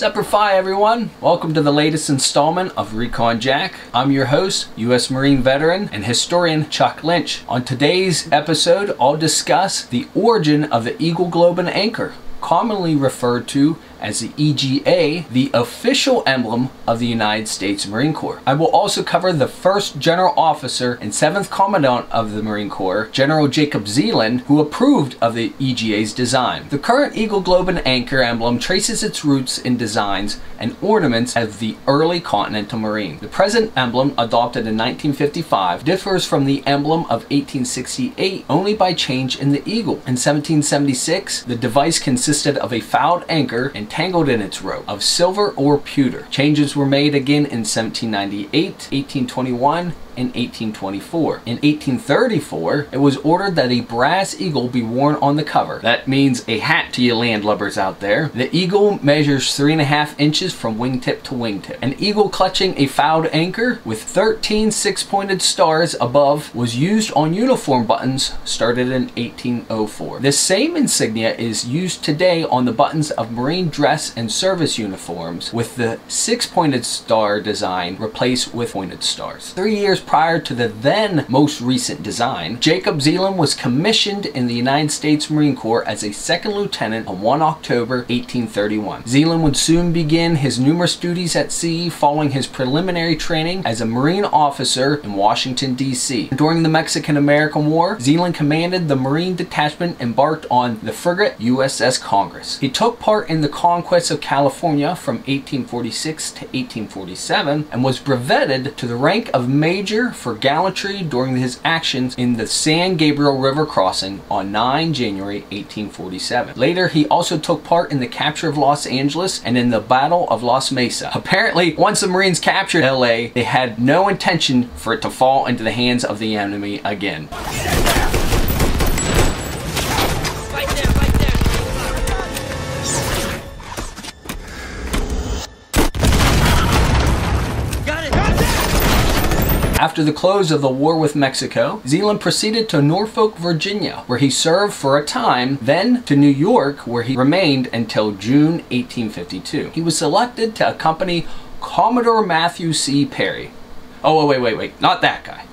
Semper Fi everyone! Welcome to the latest installment of Recon Jack. I'm your host, U.S. Marine veteran and historian Chuck Lynch. On today's episode, I'll discuss the origin of the Eagle Globe and Anchor, commonly referred to as the EGA, the official emblem of the United States Marine Corps. I will also cover the first General Officer and 7th Commandant of the Marine Corps, General Jacob Zeilin, who approved of the EGA's design. The current Eagle Globe and Anchor emblem traces its roots in designs and ornaments of the early Continental Marine. The present emblem, adopted in 1955, differs from the emblem of 1868 only by change in the eagle. In 1776, the device consisted of a fouled anchor and entangled in its rope of silver or pewter. Changes were made again in 1798, 1821, in 1824. In 1834, it was ordered that a brass eagle be worn on the cover. That means a hat to you landlubbers out there. The eagle measures three and a half inches from wingtip to wingtip. An eagle clutching a fouled anchor with 13 six-pointed stars above was used on uniform buttons started in 1804. This same insignia is used today on the buttons of Marine dress and service uniforms with the six-pointed star design replaced with pointed stars. Three years prior to the then most recent design, Jacob Zeilin was commissioned in the United States Marine Corps as a second lieutenant on 1 October 1831. Zeilin would soon begin his numerous duties at sea following his preliminary training as a Marine officer in Washington, D.C. During the Mexican-American War, Zeilin commanded the Marine detachment embarked on the frigate USS Congress. He took part in the conquest of California from 1846 to 1847 and was brevetted to the rank of Major for gallantry during his actions in the San Gabriel River crossing on 9 January 1847. Later, he also took part in the capture of Los Angeles and in the Battle of Las Mesa. Apparently, once the Marines captured LA, they had no intention for it to fall into the hands of the enemy again. After the close of the war with Mexico, Zeilin proceeded to Norfolk, Virginia, where he served for a time, then to New York, where he remained until June 1852. He was selected to accompany Commodore Matthew C. Perry. Oh, wait, wait, wait, not that guy.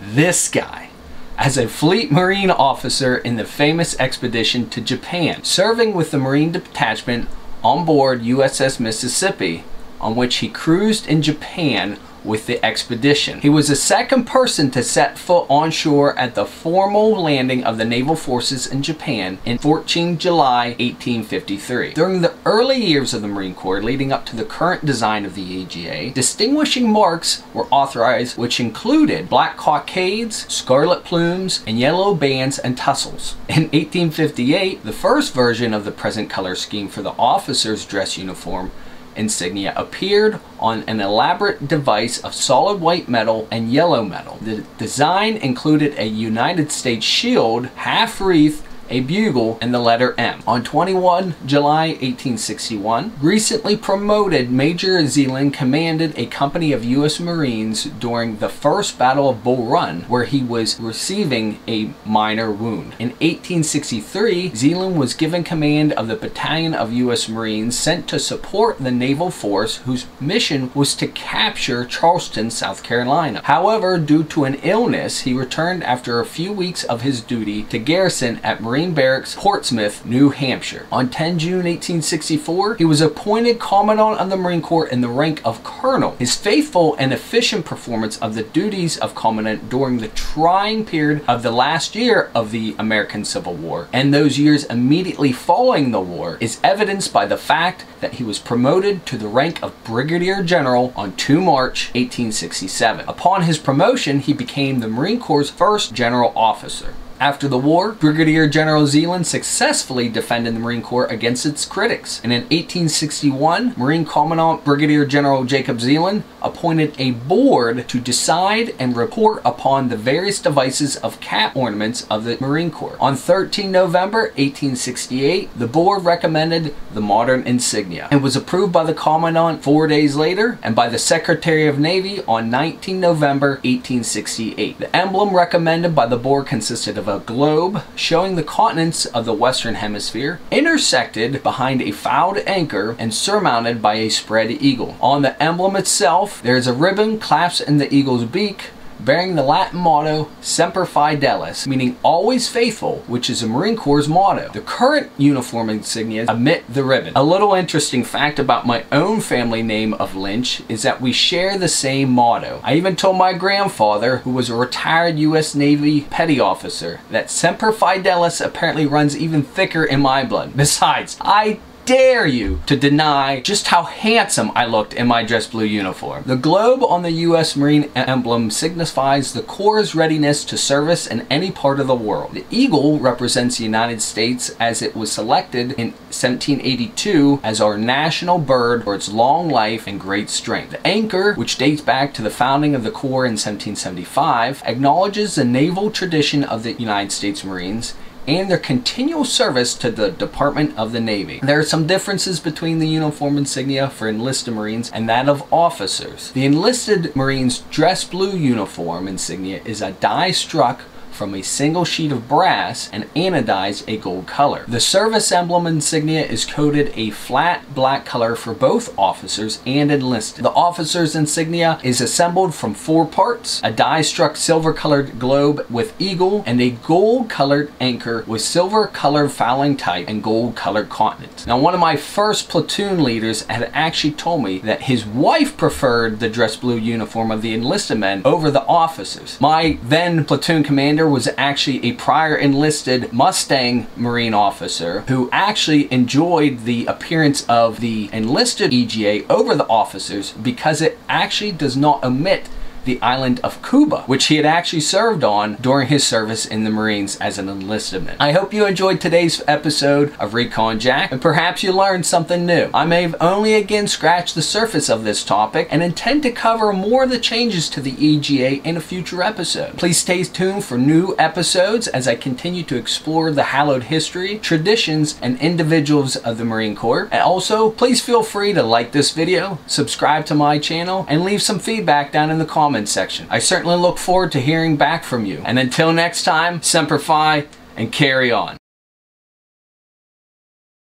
This guy as a fleet marine officer in the famous expedition to Japan, serving with the Marine Detachment on board USS Mississippi, on which he cruised in Japan with the expedition. He was the second person to set foot on shore at the formal landing of the naval forces in Japan in 14 July 1853. During the early years of the Marine Corps leading up to the current design of the EGA, distinguishing marks were authorized which included black cockades, scarlet plumes, and yellow bands and tassels. In 1858, the first version of the present color scheme for the officer's dress uniform insignia appeared on an elaborate device of solid white metal and yellow metal. The design included a United States shield, half wreath, a bugle, and the letter M. On 21 July 1861, recently promoted Major Zeilin commanded a company of U.S. Marines during the First Battle of Bull Run, where he was receiving a minor wound. In 1863, Zeilin was given command of the battalion of U.S. Marines sent to support the naval force whose mission was to capture Charleston, South Carolina. However, due to an illness, he returned after a few weeks of his duty to garrison at Marine Marine Barracks, Portsmouth, New Hampshire. On 10 June 1864, he was appointed Commandant of the Marine Corps in the rank of Colonel. His faithful and efficient performance of the duties of Commandant during the trying period of the last year of the American Civil War and those years immediately following the war is evidenced by the fact that he was promoted to the rank of Brigadier General on 2 March 1867. Upon his promotion, he became the Marine Corps' first general officer. After the war, Brigadier General Zeilin successfully defended the Marine Corps against its critics. And in 1861, Marine Commandant Brigadier General Jacob Zeilin appointed a board to decide and report upon the various devices of cap ornaments of the Marine Corps. On 13 November 1868, the board recommended the modern insignia and was approved by the Commandant four days later and by the Secretary of Navy on 19 November 1868. The emblem recommended by the board consisted of a globe showing the continents of the Western Hemisphere, intersected behind a fouled anchor and surmounted by a spread eagle. On the emblem itself, there is a ribbon clasped in the eagle's beak, bearing the Latin motto Semper Fidelis, meaning always faithful, which is the Marine Corps' motto. The current uniform insignia omit the ribbon. A little interesting fact about my own family name of Lynch is that we share the same motto. I even told my grandfather, who was a retired U.S. Navy petty officer, that Semper Fidelis apparently runs even thicker in my blood. Besides, I dare you to deny just how handsome I looked in my dress blue uniform. The globe on the U.S. Marine emblem signifies the Corps' readiness to service in any part of the world. The eagle represents the United States as it was selected in 1782 as our national bird for its long life and great strength. The anchor, which dates back to the founding of the Corps in 1775, acknowledges the naval tradition of the United States Marines and their continual service to the Department of the Navy. There are some differences between the uniform insignia for enlisted Marines and that of officers. The enlisted Marines dress blue uniform insignia is a die struck from a single sheet of brass and anodized a gold color. The service emblem insignia is coated a flat black color for both officers and enlisted. The officer's insignia is assembled from four parts, a die-struck silver colored globe with eagle and a gold colored anchor with silver colored fouling type and gold colored continent. Now one of my first platoon leaders had actually told me that his wife preferred the dress blue uniform of the enlisted men over the officers. My then platoon commander was actually a prior enlisted Mustang Marine officer who actually enjoyed the appearance of the enlisted EGA over the officers because it actually does not omit the island of Cuba, which he had actually served on during his service in the Marines as an enlistment. I hope you enjoyed today's episode of Recon Jack, and perhaps you learned something new. I may have only again scratched the surface of this topic and intend to cover more of the changes to the EGA in a future episode. Please stay tuned for new episodes as I continue to explore the hallowed history, traditions, and individuals of the Marine Corps. And also, please feel free to like this video, subscribe to my channel, and leave some feedback down in the comments comment section. I certainly look forward to hearing back from you. And until next time, Semper Fi and carry on.